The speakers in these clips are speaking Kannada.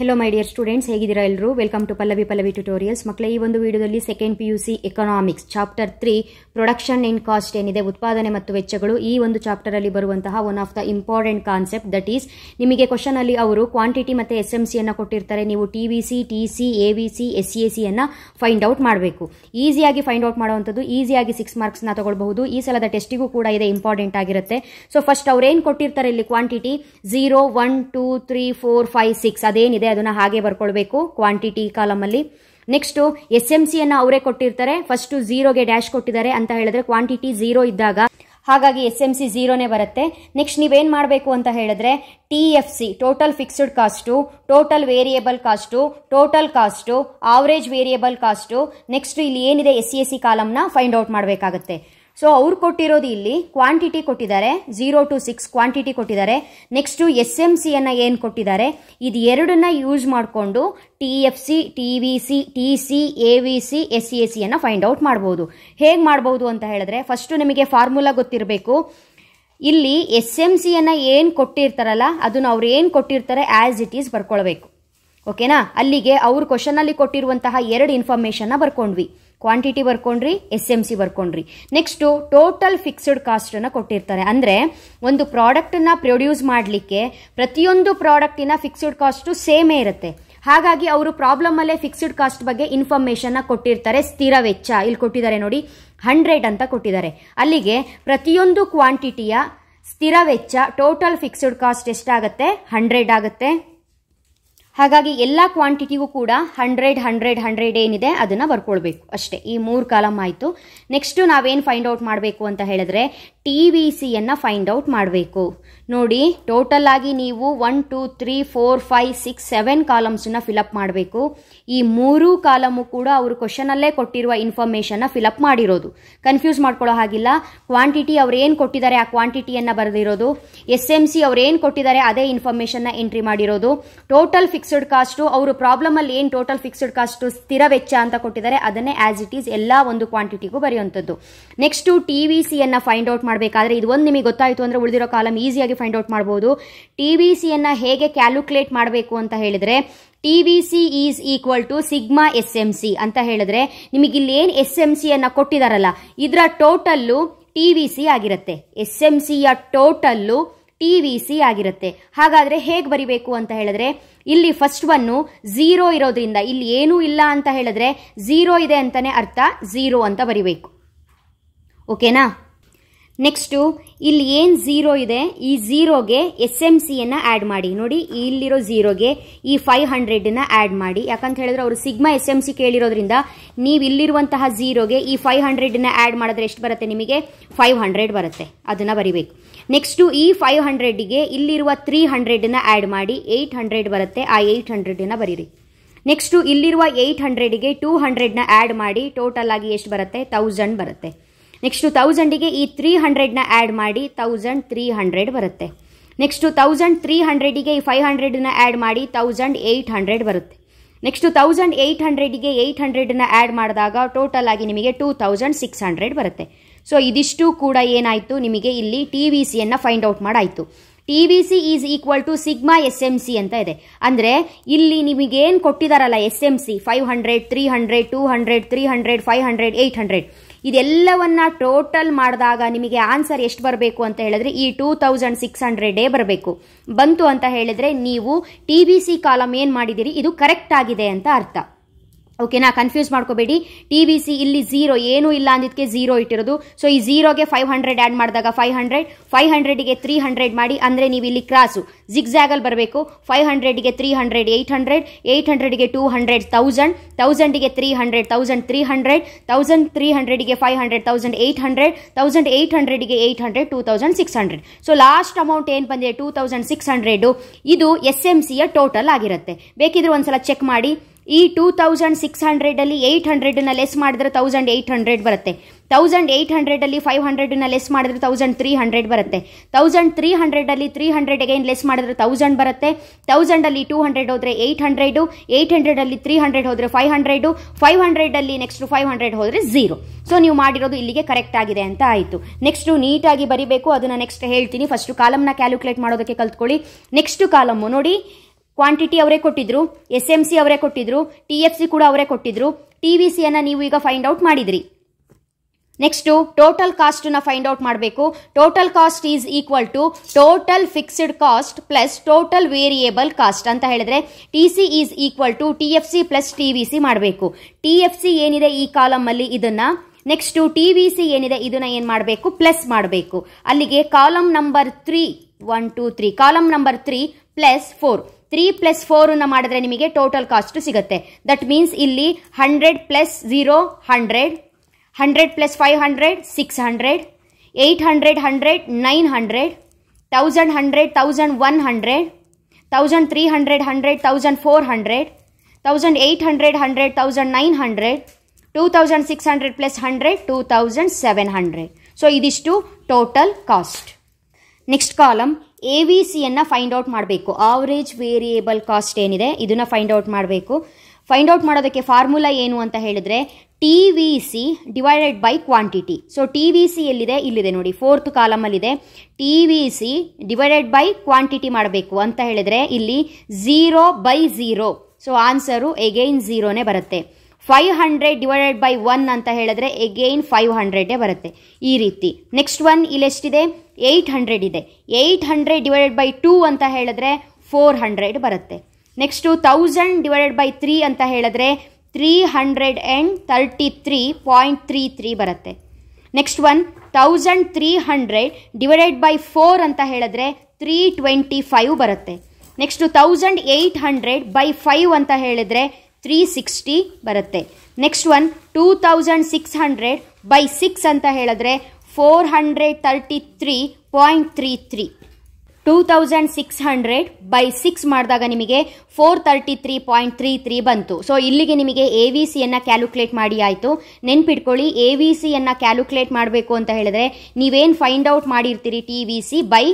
ಹೆಲೋ ಮೈ ಡಿಯರ್ ಸ್ಟೂಡೆಂಟ್ಸ್ ಹೇಗಿದ್ದೀರಾ ಎಲ್ಲರೂ welcome to Pallavi Pallavi tutorials ಮಕ್ಕಳೇ ಈ ಒಂದು ವಿಡಿಯೋದಲ್ಲಿ second P U C economics chapter three production in cost ಏನಿದೆ, ಉತ್ಪಾದನೆ ಮತ್ತು ವೆಚ್ಚಗಳು ಈ ಒಂದು ಚಾಪ್ಟರ್ ಅಲ್ಲಿ ಬರುವಂತಹ one of the important concept that is ನಿಮಗೆ ಕ್ವಶನ್ ಅಲ್ಲಿ ಅವರು ಕ್ವಾಂಟಿಟಿ ಮತ್ತು ಎಸ್ ಎಂ ಸಿಯನ್ನು ಕೊಟ್ಟಿರ್ತಾರೆ. ನೀವು T V C T C A V C S C A find out ಮಾಡಬೇಕು. ಈಸಿಯಾಗಿ ಫೈಂಡ್ ಔಟ್ ಮಾಡುವಂಥದ್ದು ಈಸಿಯಾಗಿ ಸಿಕ್ಸ್ ಮಾರ್ಕ್ಸ್ನ ತಗೊಳ್ಬಹುದು. ಈ ಸಲದ ಟೆಸ್ಟಿಗೂ ಕೂಡ ಇದೆ ಇಂಪಾರ್ಟೆಂಟ್ ಆಗಿರುತ್ತೆ. ಸೊ ಫಸ್ಟ್ ಅವ್ರೇನು ಕೊಟ್ಟಿರ್ತಾರೆ ಇಲ್ಲಿ quantity zero one two three four five six ಅದೇನಿದೆ? ಅದನ್ನ ಹಾಗೆ ಬರ್ಕೊಳ್ಬೇಕು ಕ್ವಾಂಟಿಟಿ ಕಾಲಮಲ್ಲಿ ನೆಕ್ಸ್ಟ್ ಎಸ್ ಎಂ ಸಿ ಅನ್ನ ಅವರೇ ಕೊಟ್ಟಿರ್ತಾರೆ. ಫಸ್ಟ್ ಝೀರೋಗೆ ಡ್ಯಾಶ್ ಕೊಟ್ಟಿದ್ದಾರೆ ಅಂತ ಹೇಳಿದ್ರೆ ಕ್ವಾಂಟಿಟಿ ಝೀರೋ ಇದ್ದಾಗ ಹಾಗಾಗಿ ಎಸ್ ಎಂ ಸಿ ಝೀರೋನೇ ಬರುತ್ತೆ. ನೆಕ್ಸ್ಟ್ ನೀವೇನ್ ಮಾಡಬೇಕು ಅಂತ ಹೇಳಿದ್ರೆ T F C total fixed cost total variable cost total cost average variable cost next ಇಲ್ಲಿ ಏನಿದೆ ಎಸ್ ಸಿ ಎಸ್ ಸಿ ಕಾಲಮ್ನ ಫೈಂಡ್ ಔಟ್ ಮಾಡಬೇಕಾಗುತ್ತೆ. ಸೊ ಅವ್ರು ಕೊಟ್ಟಿರೋದು ಇಲ್ಲಿ ಕ್ವಾಂಟಿಟಿ ಕೊಟ್ಟಿದ್ದಾರೆ ಝೀರೋ ಟು ಸಿಕ್ಸ್ ಕ್ವಾಂಟಿಟಿ ಕೊಟ್ಟಿದ್ದಾರೆ. ನೆಕ್ಸ್ಟು ಎಸ್ ಎಂ ಸಿಯನ್ನು ಏನು ಕೊಟ್ಟಿದ್ದಾರೆ? ಇದು ಎರಡನ್ನ ಯೂಸ್ ಮಾಡಿಕೊಂಡು T F C T V C T C A V C S C A ಸಿಯನ್ನು find out ಮಾಡ್ಬೋದು. ಹೇಗೆ ಮಾಡ್ಬೋದು ಅಂತ ಹೇಳಿದ್ರೆ ಫಸ್ಟು ನಿಮಗೆ ಫಾರ್ಮುಲಾ ಗೊತ್ತಿರಬೇಕು. ಇಲ್ಲಿ ಎಸ್ ಎಂ ಸಿಯನ್ನು ಏನು ಕೊಟ್ಟಿರ್ತಾರಲ್ಲ, ಅದನ್ನು ಅವ್ರು ಏನು ಕೊಟ್ಟಿರ್ತಾರೆ ಆ್ಯಸ್ ಇಟ್ ಈಸ್ ಬರ್ಕೊಳ್ಬೇಕು. ಓಕೆನಾ ಅಲ್ಲಿಗೆ ಅವ್ರು ಕ್ವಶನಲ್ಲಿ ಕೊಟ್ಟಿರುವಂತಹ ಎರಡು ಇನ್ಫಾರ್ಮೇಷನ್ನ ಬರ್ಕೊಂಡ್ವಿ. ಕ್ವಾಂಟಿಟಿ ಬರ್ಕೊಂಡ್ರಿ ಎಸ್ ಎಂ ಸಿ ಬರ್ಕೊಂಡ್ರಿ. ನೆಕ್ಸ್ಟು ಟೋಟಲ್ ಫಿಕ್ಸ್ಡ್ ಕಾಸ್ಟನ್ನು ಕೊಟ್ಟಿರ್ತಾರೆ. ಅಂದರೆ, ಒಂದು ಪ್ರಾಡಕ್ಟನ್ನ ಪ್ರೊಡ್ಯೂಸ್ ಮಾಡಲಿಕ್ಕೆ ಪ್ರತಿಯೊಂದು ಪ್ರಾಡಕ್ಟಿನ ಫಿಕ್ಸ್ಡ್ ಕಾಸ್ಟು ಸೇಮೇ ಇರುತ್ತೆ. ಹಾಗಾಗಿ ಅವರು ಪ್ರಾಬ್ಲಮಲ್ಲೇ ಫಿಕ್ಸ್ಡ್ ಕಾಸ್ಟ್ ಬಗ್ಗೆ ಇನ್ಫಾರ್ಮೇಷನ್ನ ಕೊಟ್ಟಿರ್ತಾರೆ. ಸ್ಥಿರ ವೆಚ್ಚ. ಇಲ್ಲಿ ಕೊಟ್ಟಿದ್ದಾರೆ ನೋಡಿ ಹಂಡ್ರೆಡ್ ಅಂತ ಕೊಟ್ಟಿದ್ದಾರೆ. ಅಲ್ಲಿಗೆ ಪ್ರತಿಯೊಂದು ಕ್ವಾಂಟಿಟಿಯ ಸ್ಥಿರ ವೆಚ್ಚ ಟೋಟಲ್ ಫಿಕ್ಸ್ಡ್ ಕಾಸ್ಟ್ ಎಷ್ಟಾಗುತ್ತೆ? ಹಂಡ್ರೆಡ್ ಆಗುತ್ತೆ. ಹಾಗಾಗಿ ಎಲ್ಲ ಕ್ವಾಂಟಿಟಿಗೂ ಕೂಡ ಹಂಡ್ರೆಡ್ ಹಂಡ್ರೆಡ್ ಹಂಡ್ರೆಡ್ ಏನಿದೆ ಅದನ್ನು ಬರ್ಕೊಳ್ಬೇಕು. ಅಷ್ಟೇ, ಈ ಮೂರು ಕಾಲಮ್ ಆಯಿತು. ನೆಕ್ಸ್ಟು ನಾವೇನು ಫೈಂಡ್ ಔಟ್ ಮಾಡಬೇಕು ಅಂತ ಹೇಳಿದ್ರೆ ಟಿ ವಿ ಸಿಯನ್ನು ಫೈಂಡ್ ಔಟ್ ಮಾಡಬೇಕು. ನೋಡಿ ಟೋಟಲ್ ಆಗಿ ನೀವು one two three four five six seven ಕಾಲಮ್ಸನ್ನು fill up ಮಾಡಬೇಕು. ಈ ಮೂರೂ ಕಾಲಮು ಕೂಡ ಅವರು ಕ್ವಶನಲ್ಲೇ ಕೊಟ್ಟಿರುವ ಇನ್ಫಾರ್ಮೇಷನ್ನ ಫಿಲಪ್ ಮಾಡಿರೋದು. ಕನ್ಫ್ಯೂಸ್ ಮಾಡ್ಕೊಳ್ಳೋ ಹಾಗಿಲ್ಲ. ಕ್ವಾಂಟಿಟಿ ಅವ್ರು ಏನು ಕೊಟ್ಟಿದ್ದಾರೆ ಆ ಕ್ವಾಂಟಿಟಿಯನ್ನು ಬರೆದಿರೋದು. ಎಸ್ ಎಂ ಸಿ ಅವ್ರು ಏನು ಕೊಟ್ಟಿದ್ದಾರೆ ಅದೇ ಇನ್ಫಾರ್ಮೇಷನ್ನ ಎಂಟ್ರಿ ಮಾಡಿರೋದು. ಟೋಟಲ್ ಫಿಕ್ಸ್ಡ್ ಕಾಸ್ಟು ಅವರು ಪ್ರಾಬ್ಲಮಲ್ಲಿ ಏನು ಟೋಟಲ್ ಫಿಕ್ಸ್ಡ್ ಕಾಸ್ಟು ಸ್ಥಿರ ವೆಚ್ಚ ಅಂತ ಕೊಟ್ಟಿದ್ದಾರೆ, ಅದನ್ನೇ ಆ್ಯಸ್ ಇಟ್ ಈಸ್ ಎಲ್ಲ ಒಂದು ಕ್ವಾಂಟಿಟಿಗೂ ಬರೆಯುವಂಥದ್ದು. ನೆಕ್ಸ್ಟು ಟಿ ವಿ ಸಿಯನ್ನು ಫೈಂಡ್ ಔಟ್ ಮಾಡಬೇಕಾದ್ರೆ ಇದು ಒಂದು ನಿಮಗೆ ಗೊತ್ತಾಯಿತು ಅಂದರೆ ಉಳಿದಿರೋ ಕಾಲಮ್ ಈಸಿಯಾಗಿ ಫೈಂಡ್ ಔಟ್ ಮಾಡ್ಬೋದು. ಟಿ ವಿ ಸಿಯನ್ನು ಹೇಗೆ ಕ್ಯಾಲ್ಕುಲೇಟ್ ಮಾಡಬೇಕು ಅಂತ ಹೇಳಿದರೆ T V C is equal to sigma S M C ಅಂತ ಹೇಳಿದ್ರೆ, ನಿಮಗೆ ಇಲ್ಲಿ ಏನು ಎಸ್ ಎಂ ಸಿಯನ್ನು ಕೊಟ್ಟಿದಾರಲ್ಲ, ಇದರ ಟೋಟಲ್ಲು ಟಿ ವಿ ಸಿ ಆಗಿರುತ್ತೆ. ಎಸ್ ಎಂ ಸಿಯ ಟೋಟಲ್ಲು ಟಿ ವಿ ಸಿ ಆಗಿರುತ್ತೆ. ಹಾಗಾದರೆ ಹೇಗೆ ಬರಿಬೇಕು ಅಂತ ಹೇಳಿದ್ರೆ, ಇಲ್ಲಿ ಫಸ್ಟ್ ಒನ್ನು ಝೀರೋ ಇರೋದ್ರಿಂದ ಇಲ್ಲಿ ಏನೂ ಇಲ್ಲ ಅಂತ ಹೇಳಿದ್ರೆ ಝೀರೋ ಇದೆ ಅಂತಲೇ ಅರ್ಥ ಝೀರೋ ಅಂತ ಬರಿಬೇಕು. ಓಕೆನಾ ನೆಕ್ಸ್ಟು, ಇಲ್ಲಿ ಏನು ಝೀರೋ ಇದೆ, ಈ ಝೀರೋಗೆ ಎಸ್ ಎಂ ಸಿಯನ್ನು ಆ್ಯಡ್ ಮಾಡಿ. ನೋಡಿ, ಇಲ್ಲಿರೋ ಝೀರೋಗೆ ಈ ಫೈವ್ ಹಂಡ್ರೆಡನ್ನ ಆ್ಯಡ್ ಮಾಡಿ. ಯಾಕಂತ ಹೇಳಿದ್ರೆ ಅವರು ಸಿಗ್ಮಾ ಎಸ್ ಎಂ ಸಿ ಕೇಳಿರೋದ್ರಿಂದ ನೀವು ಇಲ್ಲಿರುವಂತಹ ಝೀರೋಗೆ ಈ ಫೈವ್ ಹಂಡ್ರೆಡನ್ನ ಆ್ಯಡ್ ಮಾಡಿದ್ರೆ ಎಷ್ಟು ಬರುತ್ತೆ ನಿಮಗೆ? ಫೈವ್ ಹಂಡ್ರೆಡ್ ಬರುತ್ತೆ. ಅದನ್ನು ಬರಿಬೇಕು. ನೆಕ್ಸ್ಟು, ಈ ಫೈವ್ ಹಂಡ್ರೆಡಿಗೆ ಇಲ್ಲಿರುವ ತ್ರೀ ಹಂಡ್ರೆಡನ್ನು ಆ್ಯಡ್ ಮಾಡಿ. ಏಯ್ಟ್ ಹಂಡ್ರೆಡ್ ಬರುತ್ತೆ. ಆ ಏಯ್ಟ್ ಹಂಡ್ರೆಡನ್ನ ಬರೀರಿ. ನೆಕ್ಸ್ಟು, ಇಲ್ಲಿರುವ ಏಯ್ಟ್ ಹಂಡ್ರೆಡ್ಗೆ ಟೂ ಹಂಡ್ರೆಡ್ನ ಆ್ಯಡ್ ಮಾಡಿ. ಟೋಟಲ್ ಆಗಿ ಎಷ್ಟು ಬರುತ್ತೆ? ತೌಸಂಡ್ ಬರುತ್ತೆ. ನೆಕ್ಸ್ಟು ತೌಸಂಡಿಗೆ ಈ ತ್ರೀ ಹಂಡ್ರೆಡ್ನ ಆ್ಯಡ್ ಮಾಡಿ ತೌಸಂಡ್ ತ್ರೀ ಹಂಡ್ರೆಡ್ ಬರುತ್ತೆ. ನೆಕ್ಸ್ಟು ತೌಸಂಡ್ ತ್ರೀ ಹಂಡ್ರೆಡಿಗೆ ಈ ಫೈವ್ ಹಂಡ್ರೆಡನ್ನ ಆ್ಯಡ್ ಮಾಡಿ ತೌಸಂಡ್ ಏಯ್ಟ್ ಹಂಡ್ರೆಡ್ ಬರುತ್ತೆ. ನೆಕ್ಸ್ಟು ತೌಸಂಡ್ ಏಯ್ಟ್ ಹಂಡ್ರೆಡಿಗೆ ಏಯ್ಟ್ ಹಂಡ್ರೆಡನ್ನ ಆ್ಯಡ್ ಮಾಡಿದಾಗ ಟೋಟಲ್ ಆಗಿ ನಿಮಗೆ ಟೂ ತೌಸಂಡ್ ಸಿಕ್ಸ್ ಹಂಡ್ರೆಡ್ ಬರುತ್ತೆ. ಸೊ ಇದಿಷ್ಟು ಕೂಡ ಏನಾಯಿತು? ನಿಮಗೆ ಇಲ್ಲಿ ಟಿ ವಿ ಸಿಯನ್ನು find out ಮಾಡಾಯಿತು. T V C is equal to sigma S M C ಅಂತ ಇದೆ. ಅಂದರೆ, ಇಲ್ಲಿ ನಿಮಗೇನು ಕೊಟ್ಟಿದ್ದಾರಲ್ಲ S M C five hundred three hundred two hundred three hundred five hundred eight hundred ಇದೆಲ್ಲವನ್ನ ಟೋಟಲ್ ಮಾಡಿದಾಗ ನಿಮಗೆ ಆನ್ಸರ್ ಎಷ್ಟು ಬರಬೇಕು ಅಂತ ಹೇಳಿದ್ರೆ ಈ ಟೂ ತೌಸಂಡ್ ಸಿಕ್ಸ್ ಹಂಡ್ರೆಡೇ ಬರಬೇಕು. ಬಂತು ಅಂತ ಹೇಳಿದ್ರೆ ನೀವು ಟಿ ಬಿ ಸಿ ಕಾಲಮ್ ಏನು ಮಾಡಿದಿರಿ ಇದು ಕರೆಕ್ಟ್ ಆಗಿದೆ ಅಂತ ಅರ್ಥ. ಓಕೆನಾ ಕನ್ಫ್ಯೂಸ್ ಮಾಡ್ಕೋಬೇಡಿ. ಟಿ ವಿ ಸಿ ಇಲ್ಲಿ ಝೀರೋ ಏನೂ ಇಲ್ಲ ಅಂದಿದ್ದಕ್ಕೆ ಝೀರೋ ಇಟ್ಟಿರೋದು. ಸೊ ಈ ಝೀರೋಗೆ ಫೈವ್ ಹಂಡ್ರೆಡ್ ಆ್ಯಡ್ ಮಾಡಿದಾಗ ಫೈವ್ ಹಂಡ್ರೆಡ್ ಫೈವ್ ಹಂಡ್ರೆಡ್ಗೆ ತ್ರೀ ಹಂಡ್ರೆಡ್ ಮಾಡಿ, ಅಂದರೆ ನೀವು ಇಲ್ಲಿ ಕ್ರಾಸು ಜಿಗ್ಜಾಗಲ್ಲಿ ಬರಬೇಕು. Five ಹಂಡ್ರೆಡ್ಗೆ three hundred eight hundred eight ಹಂಡ್ರೆಡ್ಗೆ two hundred thousand ತೌಸಂಡಿಗೆ three hundred thousand three hundred thousand three ಹಂಡ್ರೆಡ್ಗೆ five hundred thousand eight hundred thousand eight ಹಂಡ್ರೆಡ್ಗೆ eight hundred two thousand six hundred so last amount ಏನು ಬಂದಿದೆ? ಟೂ ತೌಸಂಡ್ ಸಿಕ್ಸ್ ಹಂಡ್ರೆಡು ಇದು ಎಸ್ ಎಂ ಸಿಯ ಟೋಟಲ್ ಆಗಿರುತ್ತೆ. ಬೇಕಿದ್ರೆ ಒಂದ್ಸಲ ಚೆಕ್ ಮಾಡಿ. ಈ ಟೂ ತೌಸಂಡ್ ಸಿಕ್ಸ್ ಹಂಡ್ರೆಡಲ್ಲಿ ಏಯ್ಟ್ ಹಂಡ್ರೆಡನ್ನ ಲೆಸ್ ಮಾಡಿದ್ರೆ ತೌಸಂಡ್ ಏಯ್ಟ್ ಹಂಡ್ರೆಡ್ ಬರುತ್ತೆ. ತೌಸಂಡ್ ಏಯ್ಟ್ ಹಂಡ್ರೆಡಲ್ಲಿ ಫೈವ್ ಹಂಡ್ರೆಡನ್ನ ಲೆಸ್ ಮಾಡಿದ್ರೆ ತೌಸಂಡ್ ತ್ರೀ ಹಂಡ್ರೆಡ್ ಬರುತ್ತೆ. ತೌಸಂಡ್ ತ್ರೀ ಹಂಡ್ರೆಡಲ್ಲಿ ತ್ರೀ ಹಂಡ್ರೆಡ್ ಅಗೈನ್ ಲೆಸ್ ಮಾಡಿದ್ರೆ ತೌಸಂಡ್ ಬರುತ್ತೆ. ತೌಸಂಡಲ್ಲಿ ಟೂ ಹಂಡ್ರೆಡ್ ಹೋದರೆ ಏಯ್ಟ್ ಹಂಡ್ರೆಡು ಏಯ್ಟ್ ಹಂಡ್ರೆಡಲ್ಲಿ ತ್ರೀ ಹಂಡ್ರೆಡ್ ಹೋದರೆ ಫೈವ್ ಹಂಡ್ರೆಡು ಫೈವ್ ಹಂಡ್ರೆಡಲ್ಲಿ ನೆಕ್ಸ್ಟ್ ಫೈವ್ ಹಂಡ್ರೆಡ್ ಹೋದರೆ ಝೀರೋ ಸೊ ನೀವು ಮಾಡಿರೋದು ಇಲ್ಲಿಗೆ ಕರೆಕ್ಟ್ ಆಗಿದೆ ಅಂತ ಆಯಿತು. ನೆಕ್ಸ್ಟು ನೀಟಾಗಿ ಬರಿಬೇಕು, ಅದನ್ನು ನೆಕ್ಸ್ಟ್ ಹೇಳ್ತೀನಿ. ಫಸ್ಟು ಕಾಲಮ್ನ ಕ್ಯಾಲ್ಕುಲೇಟ್ ಮಾಡೋದಕ್ಕೆ ಕಲ್ತ್ಕೊಳ್ಳಿ. ನೆಕ್ಸ್ಟ್ ಕಾಲಮ್ಮು ನೋಡಿ ಕ್ವಾಂಟಿಟಿ ಅವರೇ ಕೊಟ್ಟಿದ್ರು ಎಸ್ ಎಂ ಸಿ ಅವರೇ ಕೊಟ್ಟಿದ್ರು ಟಿ ಎಫ್ ಸಿ ಕೂಡ ಅವರೇ ಕೊಟ್ಟಿದ್ರು. ಟಿ ವಿ ಸಿಯನ್ನು ನೀವು ಈಗ ಫೈಂಡ್ ಔಟ್ ಮಾಡಿದ್ರಿ. ನೆಕ್ಸ್ಟು ಟೋಟಲ್ ಕಾಸ್ಟನ್ನ ಫೈಂಡ್ ಔಟ್ ಮಾಡಬೇಕು. Total cost is equal to total fixed cost plus total variable cost ಅಂತ ಹೇಳಿದ್ರೆ T C is equal to T F C plus T V C ಮಾಡಬೇಕು. ಟಿ ಎಫ್ ಸಿ ಏನಿದೆ ಈ ಕಾಲಮಲ್ಲಿ ಇದನ್ನ? ನೆಕ್ಸ್ಟು ಟಿ ವಿ ಸಿ ಏನಿದೆ ಇದನ್ನ ಏನು ಮಾಡಬೇಕು? ಪ್ಲಸ್ ಮಾಡಬೇಕು. ಅಲ್ಲಿಗೆ column number three one two three column number three plus four three plus ಫೋರನ್ನು ಮಾಡಿದ್ರೆ ನಿಮಗೆ ಟೋಟಲ್ ಕಾಸ್ಟ್ ಸಿಗುತ್ತೆ. ದಟ್ ಮೀನ್ಸ್ ಇಲ್ಲಿ hundred plus zero hundred hundred plus five hundred six hundred eight hundred hundred nine hundred thousand hundred thousand one hundred thousand three hundred hundred thousand four hundred thousand eight hundred hundred thousand nine hundred two thousand six hundred plus hundred two thousand seven hundred so ಇದಿಷ್ಟು total cost next column A V ಸಿಯನ್ನು find out ಮಾಡಬೇಕು. ಆವರೇಜ್ ವೇರಿಯೇಬಲ್ ಕಾಸ್ಟ್ ಏನಿದೆ, ಇದನ್ನು ಫೈಂಡ್ ಔಟ್ ಮಾಡಬೇಕು. ಫೈಂಡ್ ಔಟ್ ಮಾಡೋದಕ್ಕೆ ಫಾರ್ಮುಲಾ ಏನು ಅಂತ ಹೇಳಿದ್ರೆ T V C divided by quantity so T V C ಎಲ್ಲಿದೆ? ಇಲ್ಲಿದೆ ನೋಡಿ. Fourth ಕಾಲಮಲ್ಲಿದೆ T V C divided by quantity ಮಾಡಬೇಕು ಅಂತ ಹೇಳಿದ್ರೆ, ಇಲ್ಲಿ zero by zero so answer again ಝೀರೋನೇ ಬರುತ್ತೆ. Five hundred divided by one ಅಂತ ಹೇಳಿದ್ರೆ ಎಗೈನ್ ಫೈವ್ ಹಂಡ್ರೆಡೇ ಬರುತ್ತೆ. ಈ ರೀತಿ. ನೆಕ್ಸ್ಟ್ ಒನ್ ಇಲ್ಲಿ ಎಷ್ಟಿದೆ? ಏಯ್ಟ್ ಹಂಡ್ರೆಡ್ ಇದೆ. Eight hundred divided by two ಅಂತ ಹೇಳಿದ್ರೆ ಫೋರ್ ಹಂಡ್ರೆಡ್ ಬರುತ್ತೆ. Next thousand divided by three ಅಂತ ಹೇಳಿದ್ರೆ three hundred and thirty three point three three ಬರುತ್ತೆ. Next one thousand three hundred divided by four ಅಂತ ಹೇಳಿದ್ರೆ ತ್ರೀ ಟ್ವೆಂಟಿ ಫೈವ್ ಬರುತ್ತೆ. Next thousand eight hundred by five ಅಂತ ಹೇಳಿದ್ರೆ ತ್ರೀ ಸಿಕ್ಸ್ಟಿ ಬರುತ್ತೆ. Next one two thousand six hundred by six ಅಂತ ಹೇಳಿದ್ರೆ four hundred thirty three point three three. Two thousand six hundred by six ಮಾಡಿದಾಗ ನಿಮಗೆ four thirty three point three three ಬಂತು. ಸೊ ಇಲ್ಲಿಗೆ ನಿಮಗೆ ಎ ವಿ ಸಿಯನ್ನು ಕ್ಯಾಲ್ಕುಲೇಟ್ ಮಾಡಿ ಆಯಿತು. ನೆನ್ಪಿಟ್ಕೊಳ್ಳಿ ಎ ವಿ ಸಿಯನ್ನು ಕ್ಯಾಲ್ಕುಲೇಟ್ ಮಾಡಬೇಕು ಅಂತ ಹೇಳಿದ್ರೆ ನೀವೇನು find out ಮಾಡಿರ್ತೀರಿ T V C by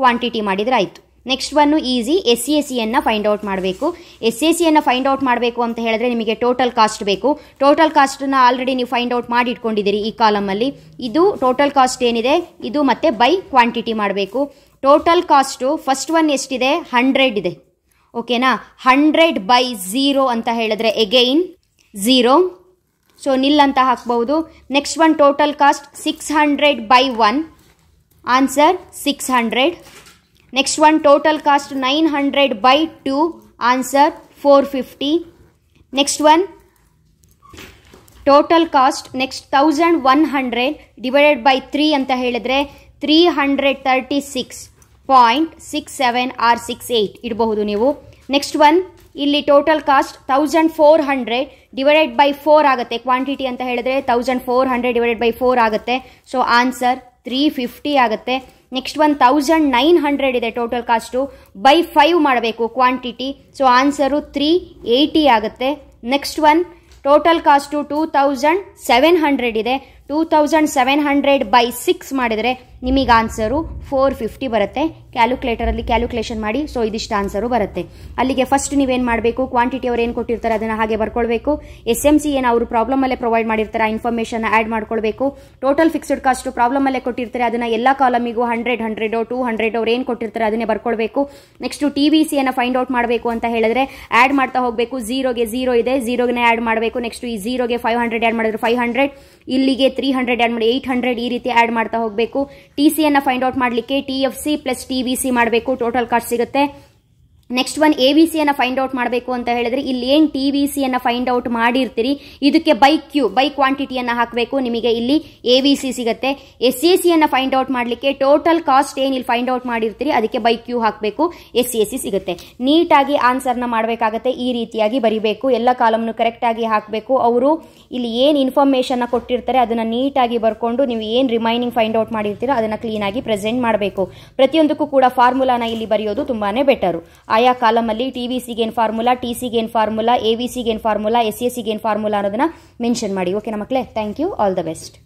quantity ಮಾಡಿದರೆ ಆಯಿತು. Next one easy S C S ಸಿಯನ್ನು find out ಮಾಡಬೇಕು. ಎಸ್ ಸಿ ಸಿಯನ್ನು ಫೈಂಡ್ ಔಟ್ ಮಾಡಬೇಕು ಅಂತ ಹೇಳಿದ್ರೆ ನಿಮಗೆ ಟೋಟಲ್ ಕಾಸ್ಟ್ ಬೇಕು. ಟೋಟಲ್ ಕಾಸ್ಟನ್ನ ಆಲ್ರೆಡಿ ನೀವು ಫೈಂಡ್ ಔಟ್ ಮಾಡಿ ಇಟ್ಕೊಂಡಿದ್ದೀರಿ ಈ ಕಾಲಮಲ್ಲಿ ಇದು ಟೋಟಲ್ ಕಾಸ್ಟ್ ಏನಿದೆ? ಇದು ಮತ್ತೆ ಬೈ ಕ್ವಾಂಟಿಟಿ ಮಾಡಬೇಕು. ಟೋಟಲ್ ಕಾಸ್ಟು ಫಸ್ಟ್ ಒನ್ ಎಷ್ಟಿದೆ? ಹಂಡ್ರೆಡ್ ಇದೆ. ಓಕೆನಾ ಹಂಡ್ರೆಡ್ ಬೈ ಝೀರೋ ಅಂತ ಹೇಳಿದ್ರೆ ಎಗೈನ್ ಝೀರೋ ಸೊ ನಿಲ್ ಅಂತ ಹಾಕ್ಬೋದು next one total cost six hundred by one answer six hundred next one total cost nine hundred by two answer four fifty next one total cost next thousand one hundred divided by three ಅಂತ ಹೇಳಿದ್ರೆ three hundred thirty six point six seven or six eight ಇಡಬಹುದು ನೀವು. ನೆಕ್ಸ್ಟ್ ಒನ್ ಇಲ್ಲಿ total cost thousand four hundred divided by four ಆಗುತ್ತೆ. ಕ್ವಾಂಟಿಟಿ ಅಂತ ಹೇಳಿದ್ರೆ thousand four hundred divided by four ಆಗುತ್ತೆ. ಸೊ ಆನ್ಸರ್ ತ್ರೀ ಫಿಫ್ಟಿ ಆಗುತ್ತೆ. Next one thousand nine hundred ಇದೆ ಟೋಟಲ್ ಕಾಸ್ಟು ಬೈ ಫೈವ್ ಮಾಡಬೇಕು quantity so answer three eighty ಆಗುತ್ತೆ. Next one total cost two thousand seven hundred ಇದೆ. Two thousand seven hundred by six ಮಾಡಿದರೆ ನಿಮಗೆ ಆನ್ಸರು ಫೋರ್ ಫಿಫ್ಟಿ ಬರುತ್ತೆ. ಕ್ಯಾಲ್ಕುಲೇಟರಲ್ಲಿ ಕ್ಯಾಲ್ಕುಲೇಷನ್ ಮಾಡಿ ಸೊ ಇದಿಷ್ಟು ಆನ್ಸರು ಬರುತ್ತೆ. ಅಲ್ಲಿಗೆ ಫಸ್ಟ್ ನೀವೇನು ಮಾಡಬೇಕು ಕ್ವಾಂಟಿಟಿ ಅವ್ರು ಏನು ಕೊಟ್ಟಿರ್ತಾರೆ, ಅದನ್ನು ಹಾಗೆ ಬರ್ಕೊಳ್ಬೇಕು. ಎಸ್ ಎಂ ಸಿ ಏನು ಅವರು ಪ್ರಾಬ್ಲಮಲ್ಲೇ ಪ್ರೊವೈಡ್ ಮಾಡಿರ್ತಾರೆ ಆ ಇನ್ಫಾರ್ಮೇಷನ್ ಆ್ಯಡ್ ಮಾಡ್ಕೊಳ್ಬೇಕು. ಟೋಟಲ್ ಫಿಕ್ಸ್ಡ್ ಕಾಸ್ಟು ಪ್ರಾಬ್ಲಮಲ್ಲೇ ಕೊಟ್ಟಿರ್ತಾರೆ, ಅದನ್ನು ಎಲ್ಲ ಕಾಲಮಿಗೂ ಹಂಡ್ರೆಡ್ ಹಂಡ್ರೆಡೋ ಟೂ ಹಂಡ್ರೆಡ್ ಅವ್ರು ಏನು ಕೊಟ್ಟಿರ್ತಾರೆ, ಅದನ್ನೇ ಬರ್ಕೊಳ್ಬೇಕು. ನೆಕ್ಸ್ಟು ಟಿ ವಿ ಸಿಯನ್ನು ಫೈಂಡ್ ಔಟ್ ಮಾಡಬೇಕು ಅಂತ ಹೇಳಿದ್ರೆ ಆ್ಯಡ್ ಮಾಡ್ತಾ ಹೋಗಬೇಕು. ಝೀರೋಗೆ ಝೀರೋ ಇದೆ ಝೀರೋಗೆ ಆ್ಯಡ್ ಮಾಡಬೇಕು. ನೆಕ್ಸ್ಟ್ ಈ ಝೀರೋಗೆ ಫೈವ್ ಹಂಡ್ರೆಡ್ ಆ್ಯಡ್ ಮಾಡಿದ್ರೆ ಫೈವ್ ಹಂಡ್ರೆಡ್ ಇಲ್ಲಿಗೆ ತ್ರೀ ಹಂಡ್ರೆಡ್ ಆ್ಯಡ್ ಮಾಡಿ ಏಯ್ಟ್ ಹಂಡ್ರೆಡ್ ಈ ರೀತಿ ಆ್ಯಡ್ ಮಾಡ್ತಾ ಹೋಗಬೇಕು. ಟಿ ಸಿಯನ್ನು ಫೈಂಡ್ ಔಟ್ ಮಾಡಲಿಕ್ಕೆ T F C plus T V C ಮಾಡಬೇಕು. ಟೋಟಲ್ ಕಾಸ್ಟ್ ಸಿಗುತ್ತೆ. ನೆಕ್ಸ್ಟ್ ಒನ್ ಎ ವಿ ಸಿಯನ್ನು ಫೈಂಡ್ ಔಟ್ ಮಾಡಬೇಕು ಅಂತ ಹೇಳಿದ್ರೆ, ಇಲ್ಲಿ ಏನು ಟಿ ವಿ ಸಿಯನ್ನು ಫೈಂಡ್ ಔಟ್ ಮಾಡಿರ್ತೀರಿ? ಇದಕ್ಕೆ ಬೈ ಕ್ಯೂ ಬೈ ಕ್ವಾಂಟಿಟಿಯನ್ನು ಹಾಕಬೇಕು. ನಿಮಗೆ ಇಲ್ಲಿ ಎ ವಿ ಸಿ ಸಿಗುತ್ತೆ. ಎಸ್ ಸಿ ಸಿಯನ್ನು ಫೈಂಡ್ ಔಟ್ ಮಾಡಲಿಕ್ಕೆ ಟೋಟಲ್ ಕಾಸ್ಟ್ ಏನು ಇಲ್ಲಿ ಫೈಂಡ್ ಔಟ್ ಮಾಡಿರ್ತೀರಿ, ಅದಕ್ಕೆ ಬೈ ಕ್ಯೂ ಹಾಕಬೇಕು. ಎಸ್ ಸಿ ಎಸ್ ಸಿ ಸಿಗುತ್ತೆ. ನೀಟಾಗಿ ಆನ್ಸರ್ನ ಮಾಡಬೇಕಾಗತ್ತೆ, ಈ ರೀತಿಯಾಗಿ ಬರಿಬೇಕು. ಎಲ್ಲ ಕಾಲಮ್ನು ಕರೆಕ್ಟಾಗಿ ಹಾಕಬೇಕು. ಅವರು ಇಲ್ಲಿ ಏನು ಇನ್ಫಾರ್ಮೇಷನ್ನ ಕೊಟ್ಟಿರ್ತಾರೆ, ಅದನ್ನು ನೀಟಾಗಿ ಬರ್ಕೊಂಡು ನೀವು ಏನು ರಿಮೈನಿಂಗ್ ಫೈಂಡ್ ಔಟ್ ಮಾಡಿರ್ತೀರೋ, ಅದನ್ನು ಕ್ಲೀನಾಗಿ ಪ್ರೆಸೆಂಟ್ ಮಾಡಬೇಕು. ಪ್ರತಿಯೊಂದಕ್ಕೂ ಕೂಡ ಫಾರ್ಮುಲಾನ ಇಲ್ಲಿ ಬರೆಯೋದು ತುಂಬಾ ಬೆಟರು ಆಯಾ ಕಾಲಮಲ್ಲಿ ಟಿ ವಿ ಫಾರ್ಮುಲಾ, ಟಿ ಏನು ಫಾರ್ಮುಲಾ, ಎ ವಿ ಸಿಗೆ ಫಾರ್ಮುಲಾ, ಎಸ್ ಏನು ಫಾರ್ಮುಲಾ ಅನ್ನೋದನ್ನ ಮೆನ್ಷನ್ ಮಾಡಿ. ಓಕೆನಾ ಮಕ್ಕಳೇ thank you all the best